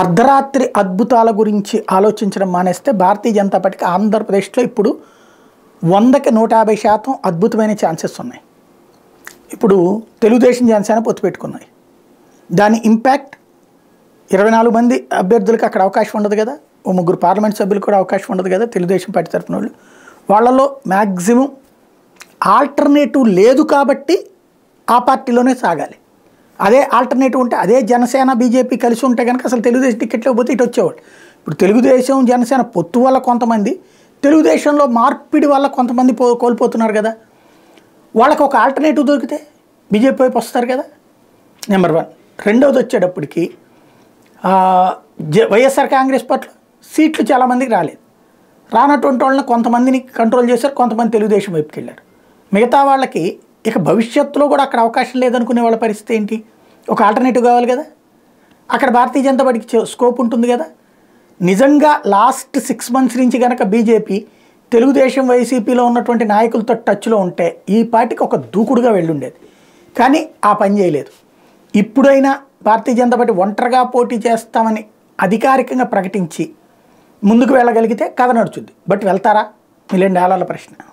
అర్ధరాత్రి అద్భుతాల గురించి ఆలోచించడం మానేస్తే భారతీయ జనతా పార్టీకి ఆంధ్రప్రదేశ్లో ఇప్పుడు వందకి నూట యాభై శాతం అద్భుతమైన ఛాన్సెస్ ఉన్నాయి. ఇప్పుడు తెలుగుదేశం జనసేన పొత్తు పెట్టుకున్నాయి. దాని ఇంపాక్ట్ ఇరవై నాలుగు మంది అభ్యర్థులకు అక్కడ అవకాశం ఉండదు కదా. ఓ ముగ్గురు పార్లమెంట్ సభ్యులు కూడా అవకాశం ఉండదు కదా తెలుగుదేశం పార్టీ తరఫున వాళ్ళు. వాళ్ళలో మ్యాక్సిమం ఆల్టర్నేటివ్ లేదు కాబట్టి ఆ పార్టీలోనే సాగాలి. అదే ఆల్టర్నేటివ్ ఉంటే అదే జనసేన బీజేపీ కలిసి ఉంటే కనుక అసలు తెలుగుదేశం టికెట్లో పోతే ఇటు వచ్చేవాడు ఇప్పుడు తెలుగుదేశం జనసేన పొత్తు వల్ల కొంతమంది తెలుగుదేశంలో మార్పిడి వల్ల కొంతమంది పో కోల్పోతున్నారు కదా. వాళ్ళకి ఒక ఆల్టర్నేటివ్ దొరికితే బీజేపీ వైపు వస్తారు కదా. నెంబర్ వన్ రెండవది వచ్చేటప్పటికి జ వైఎస్ఆర్ కాంగ్రెస్ పార్టీలో సీట్లు చాలామందికి రాలేదు. రానటువంటి వాళ్ళని కొంతమందిని కంట్రోల్ చేశారు కొంతమంది తెలుగుదేశం వైపుకి వెళ్ళారు. మిగతా వాళ్ళకి ఇక భవిష్యత్తులో కూడా అక్కడ అవకాశం లేదనుకునే వాళ్ళ పరిస్థితి ఏంటి? ఒక ఆల్టర్నేటివ్ కావాలి కదా? అక్కడ భారతీయ జనతా పార్టీకి స్కోప్ ఉంటుంది కదా? నిజంగా లాస్ట్ సిక్స్ మంత్స్ నుంచి కనుక బీజేపీ తెలుగుదేశం వైసీపీలో ఉన్నటువంటి నాయకులతో టచ్లో ఉంటే ఈ పార్టీకి ఒక దూకుడుగా వెళ్ళుండేది. కానీ ఆ పని చేయలేదు. ఇప్పుడైనా భారతీయ జనతా పార్టీ ఒంటరిగా పోటీ చేస్తామని అధికారికంగా ప్రకటించి ముందుకు వెళ్ళగలిగితే కథ నడుచుద్ది. బట్ వెళ్తారా? మిలియన్ డాలర్ల ప్రశ్న.